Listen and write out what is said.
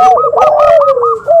Woo!